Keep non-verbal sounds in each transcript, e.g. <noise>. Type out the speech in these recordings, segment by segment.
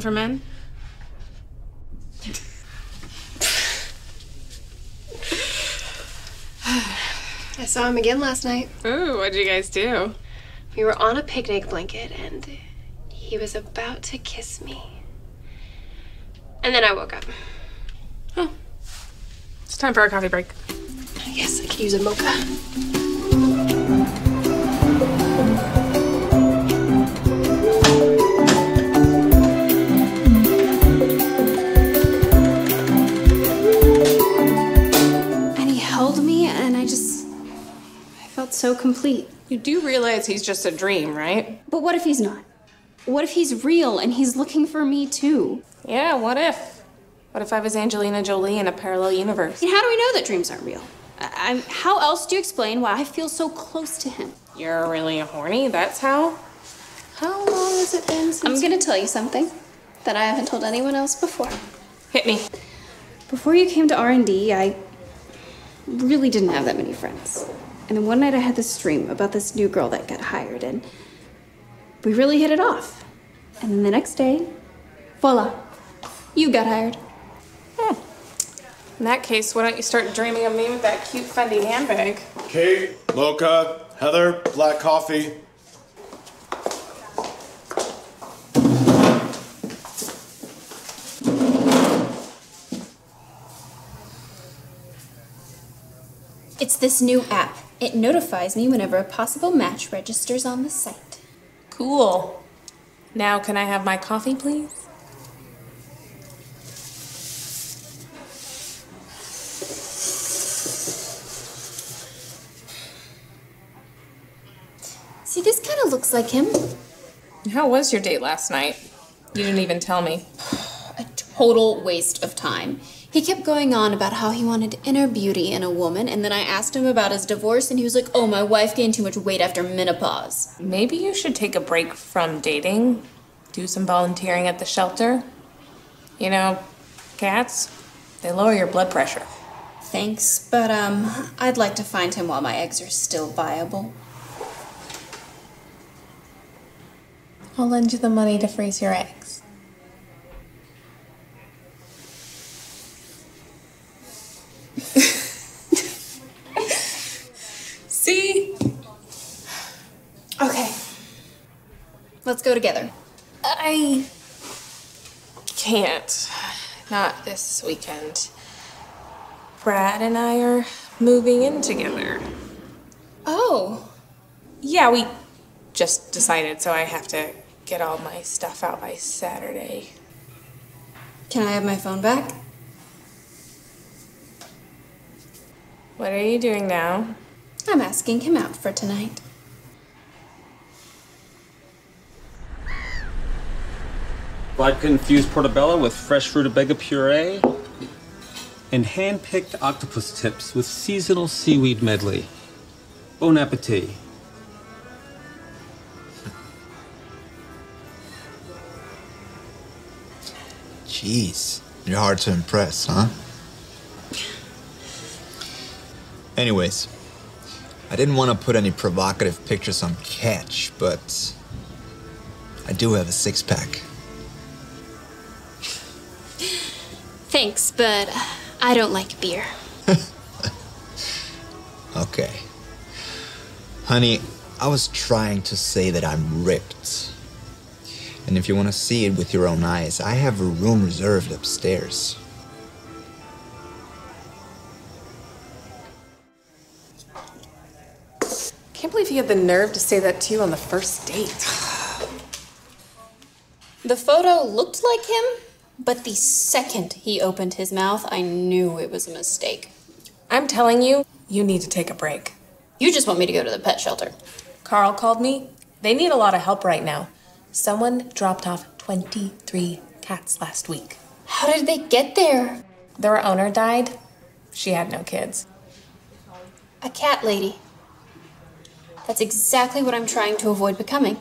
Women for Men? I saw him again last night. Ooh, what'd you guys do? We were on a picnic blanket and he was about to kiss me. And then I woke up. Oh. It's time for our coffee break. Yes, I could use a mocha. Felt so complete. You do realize he's just a dream, right? But what if he's not? What if he's real and he's looking for me too? Yeah, what if? What if I was Angelina Jolie in a parallel universe? And how do we know that dreams aren't real? I, I'm, how else do you explain why I feel so close to him? You're really horny, that's how? How long has it been since. I'm gonna tell you something that I haven't told anyone else before. Hit me. Before you came to R&D, I really didn't have that many friends. And then one night I had this dream about this new girl that got hired, and we really hit it off. And then the next day, voila, you got hired. Hmm. In that case, why don't you start dreaming of me with that cute Fendi handbag? Kate, Mocha, Heather, black coffee. It's this new app. It notifies me whenever a possible match registers on the site. Cool. Now, can I have my coffee, please? See, this kind of looks like him. How was your date last night? You didn't even tell me. <sighs> A total waste of time. He kept going on about how he wanted inner beauty in a woman, and then I asked him about his divorce, and he was like, Oh, my wife gained too much weight after menopause. Maybe you should take a break from dating, do some volunteering at the shelter. You know, cats, they lower your blood pressure. Thanks, but um, I'd like to find him while my eggs are still viable. I'll lend you the money to freeze your eggs. See? Okay. Let's go together. I can't. Not this weekend. Brad and I are moving in together. Oh, Yeah, we just decided, so I have to get all my stuff out by Saturday. can I have my phone back? What are you doing now? I'm asking him out for tonight. Vodka infused portobello with fresh rutabaga puree. And hand picked octopus tips with seasonal seaweed medley. Bon appetit. Jeez, you're hard to impress, huh? Anyways, I didn't want to put any provocative pictures on Catch, but I do have a six pack. Thanks, but I don't like beer. <laughs> Okay. Honey, I was trying to say that I'm ripped. And if you want to see it with your own eyes, I have a room reserved upstairs. Can't believe he had the nerve to say that to you on the first date. <sighs> The photo looked like him, but the second he opened his mouth, I knew it was a mistake. I'm telling you, you need to take a break. You just want me to go to the pet shelter. Carl called me. They need a lot of help right now. Someone dropped off 23 cats last week. How did they get there? Their owner died. She had no kids. A cat lady. That's exactly what I'm trying to avoid becoming.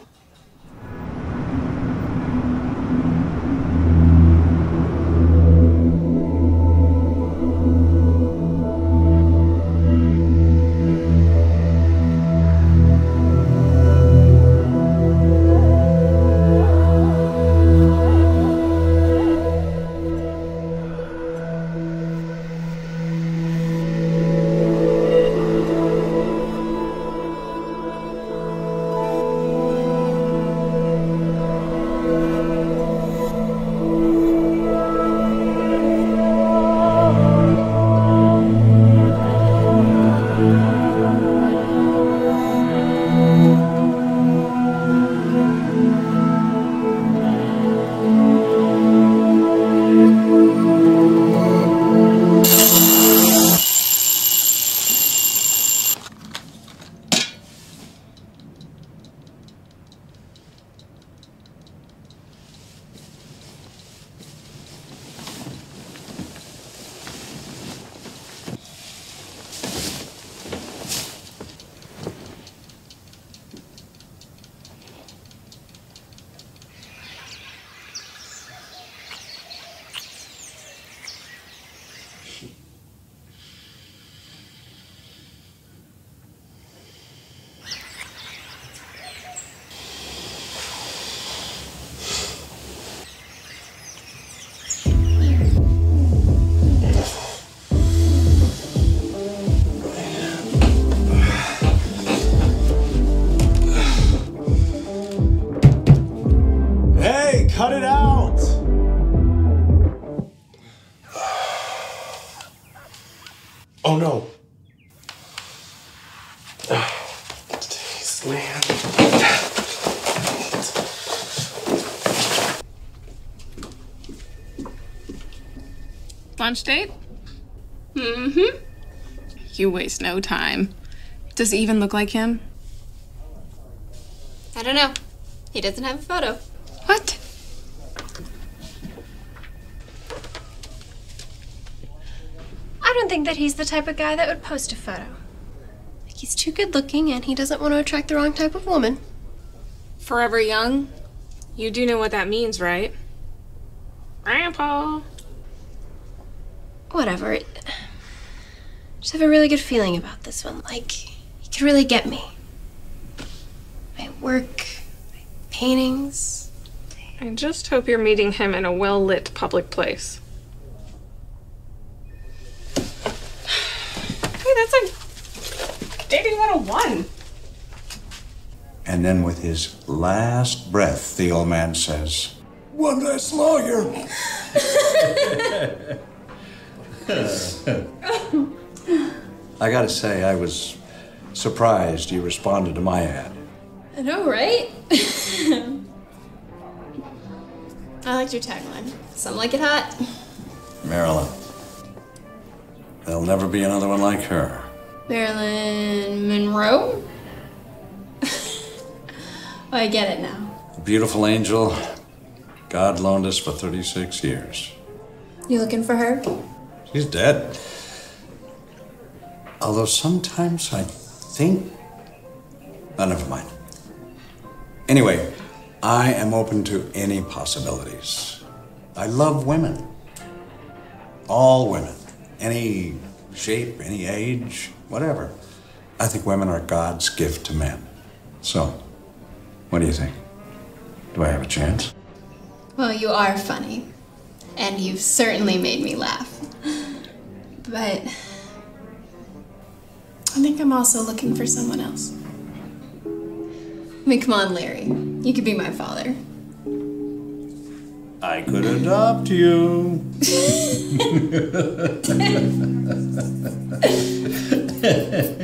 Cut it out! Oh no. Jeez, man. Lunch date? Mm-hmm. You waste no time. Does he even look like him? I don't know. He doesn't have a photo. Don't think that he's the type of guy that would post a photo. Like, He's too good looking and he doesn't want to attract the wrong type of woman. Forever young? You do know what that means, right? Grandpa. Whatever. It, just have a really good feeling about this one. Like, he could really get me. My work, my paintings. I just hope you're meeting him in a well lit public place. That's like dating 101. And then with his last breath, the old man says, One less lawyer. <laughs> I gotta say, I was surprised you responded to my ad. I know, right? <laughs> I liked your tagline. Some like it hot. Marilyn. There'll never be another one like her. Marilyn Monroe? oh, <laughs> I get it now. A beautiful angel. God loaned us for 36 years. You looking for her? She's dead. Although sometimes I think. Oh, never mind. Anyway, I am open to any possibilities. I love women. All women. Any shape, any age, whatever. I think women are God's gift to men. So, what do you think? Do I have a chance? Well, you are funny. And you've certainly made me laugh. But I think I'm also looking for someone else. I mean, come on, Larry. You could be my father. I could adopt you. <laughs>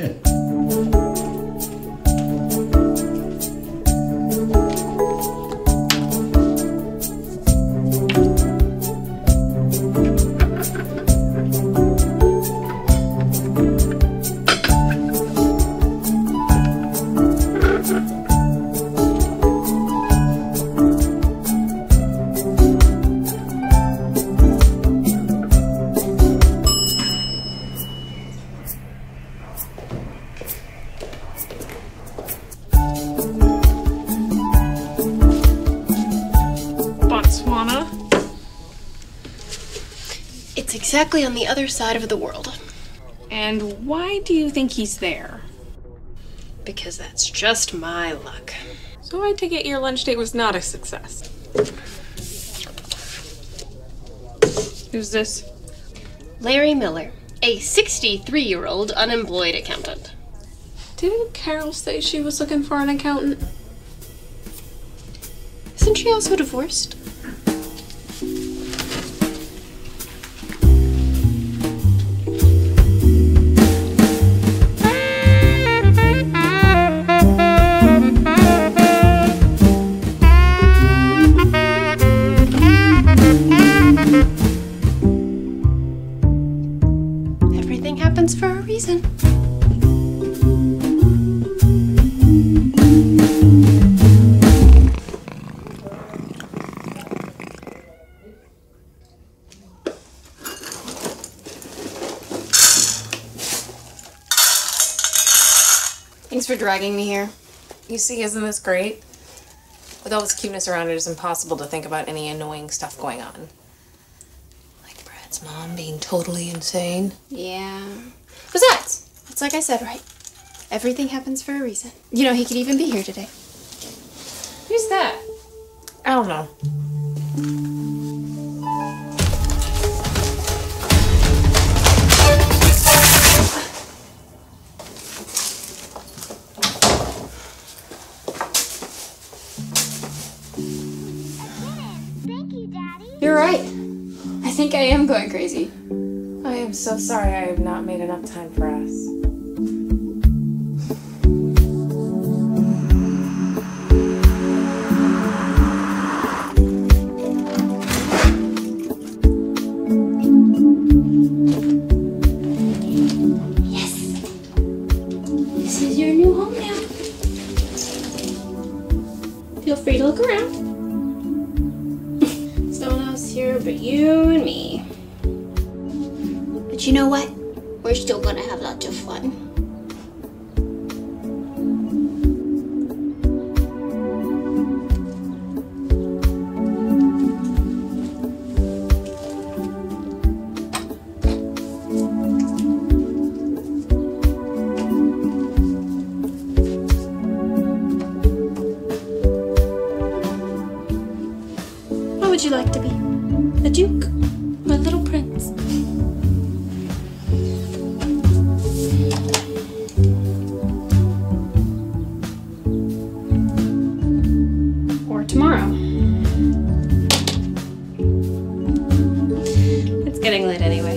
exactly on the other side of the world. And why do you think he's there? Because that's just my luck. So I take it your lunch date was not a success. Who's this? Larry Miller, a 63 year old unemployed accountant. Didn't Carol say she was looking for an accountant? Isn't she also divorced? Dragging me here. You see, isn't this great? With all this cuteness around it, it's impossible to think about any annoying stuff going on. Like Brad's mom being totally insane. Yeah. Besides, it's like I said, right? Everything happens for a reason. You know, he could even be here today. Who's that? I don't know. Going crazy. I am so sorry I have not made enough time for us. Like to be? A duke? A little prince? Or tomorrow. It's getting late anyway.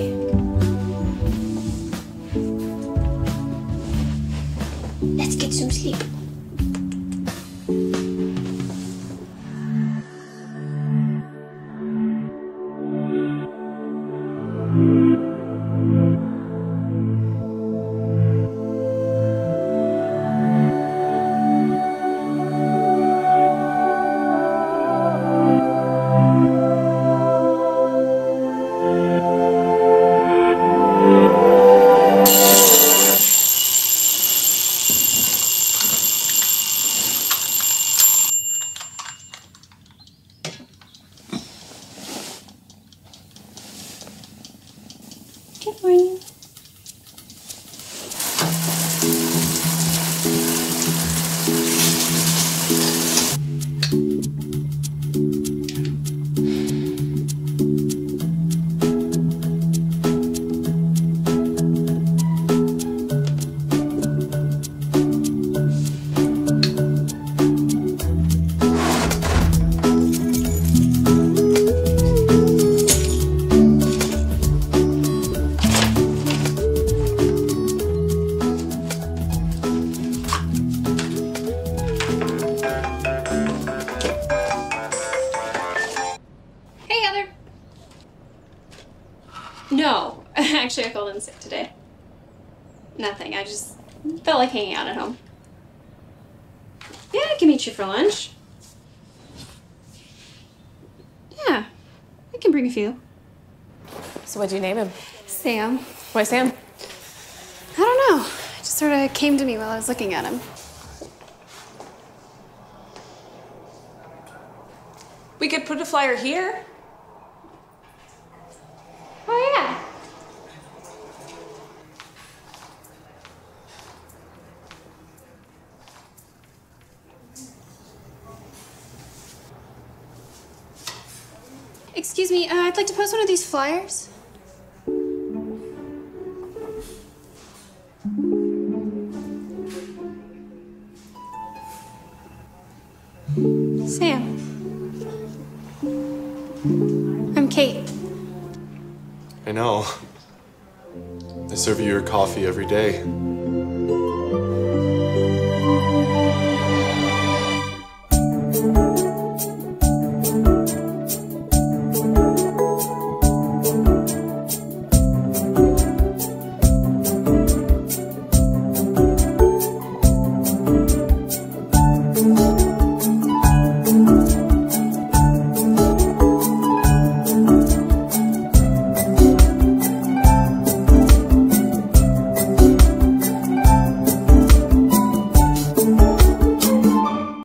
Nothing. I just felt like hanging out at home. Yeah, I can meet you for lunch. Yeah, I can bring a few. So what'd you name him? Sam. Why Sam? I don't know. It just sort of came to me while I was looking at him. We could put a flyer here. Oh, yeah. Excuse me, uh, I'd like to post one of these flyers. Sam. I'm Kate. I know. I serve you your coffee every day.